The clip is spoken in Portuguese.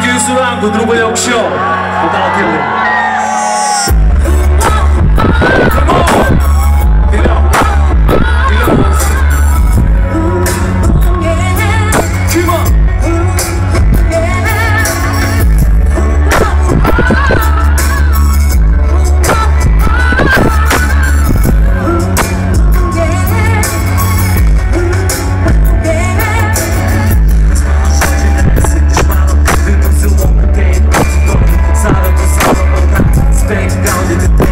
교수랑 노드로브 형쇼 고등학교 mistakes down